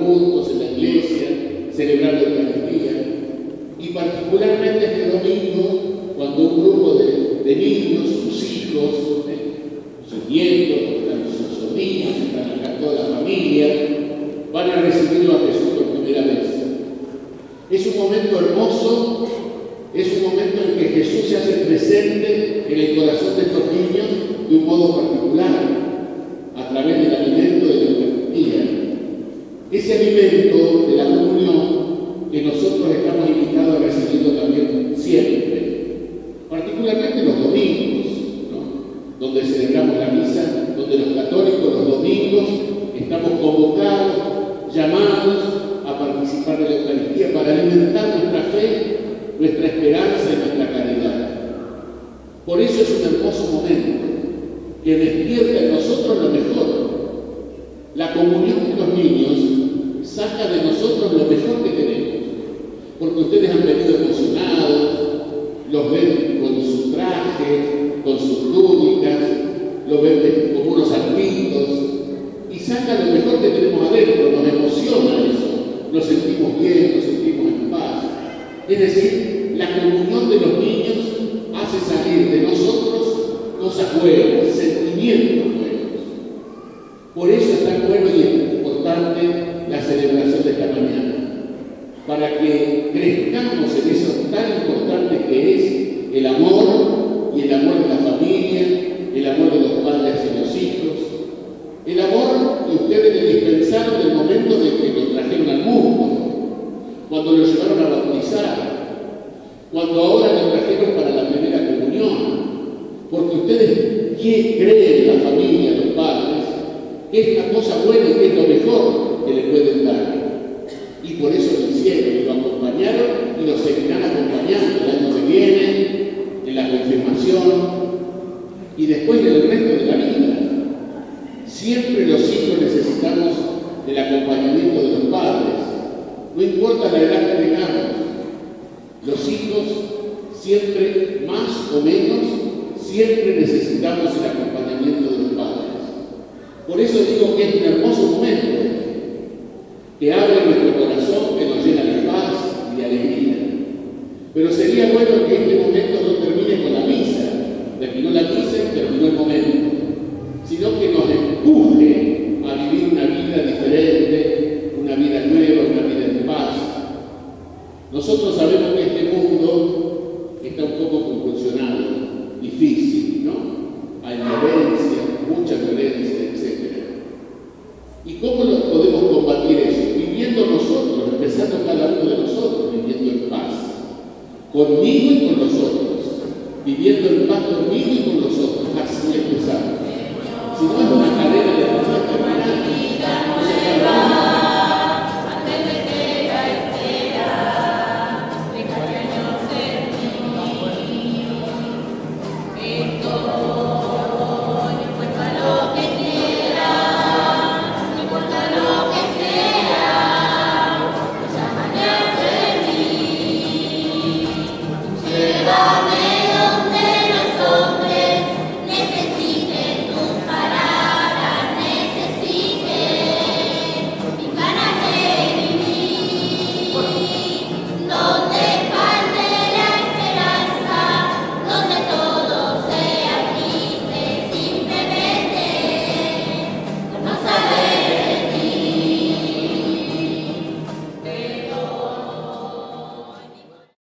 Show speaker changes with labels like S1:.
S1: juntos en la iglesia, celebrar la Eucaristía. Y particularmente este domingo, cuando un grupo de, niños, sus hijos, eh, sus nietos, sus sobrinos, están acá toda la familia, van a recibirlo a Jesús por primera vez. Es un momento hermoso, es un momento en que Jesús se hace presente en el corazón de estos niños de un modo particular, a través del alimento de la Eucaristía. Ese de la comunión que nosotros estamos invitados a recibirlo también siempre, particularmente los domingos, donde celebramos la misa, donde los católicos los domingos estamos convocados, llamados a participar de la Eucaristía para alimentar nuestra fe, nuestra esperanza y nuestra caridad. Por eso es un hermoso momento que despierta en nosotros lo mejor. La comunión saca de nosotros lo mejor que tenemos, porque ustedes han venido emocionados, los ven con sus trajes, con sus túnicas, los ven como unos artistas, y saca lo mejor que tenemos adentro, nos emociona eso nos sentimos bien, nos sentimos en paz. Es decir, la comunión de los niños hace salir de nosotros cosas buenas, sentimientos buenos. Por eso es tan bueno y importante la celebración de esta mañana, para que crezcamos en eso tan importante que es el amor y el amor de la familia, el amor de los padres y los hijos, el amor que ustedes le dispensaron del momento de que lo trajeron al mundo, cuando lo llevaron a bautizar, cuando ahora lo trajeron para la primera comunión, porque ustedes creen en la familia, los padres, que es la cosa buena y que es lo mejor que le pueden dar. Y por eso lo hicieron, y lo acompañaron y lo seguirán acompañando el año que viene, en la confirmación y después del resto de la vida. Siempre los hijos necesitamos del acompañamiento de los padres, no importa la edad que tengamos. Los hijos siempre, más o menos, siempre necesitamos el acompañamiento de los padres. Por eso digo que es un hermoso momento que abre nuestro corazón, que nos llena de paz y de alegría. Pero sería bueno que este momento no termine con la misa. Terminó la y terminó el momento sino que nos empuje a vivir una vida diferente, una vida nueva, una vida de paz. Nosotros sabemos que este mundo está un poco convulsionado, difícil, ¿no? Hay violencia, mucha violencia, etc. ¿Y cómo podemos combatir eso? Viviendo nosotros, empezando cada uno de nosotros, viviendo en paz, conmigo y con nosotros, viviendo en paz conmigo y con nosotros, así empezamos. Si no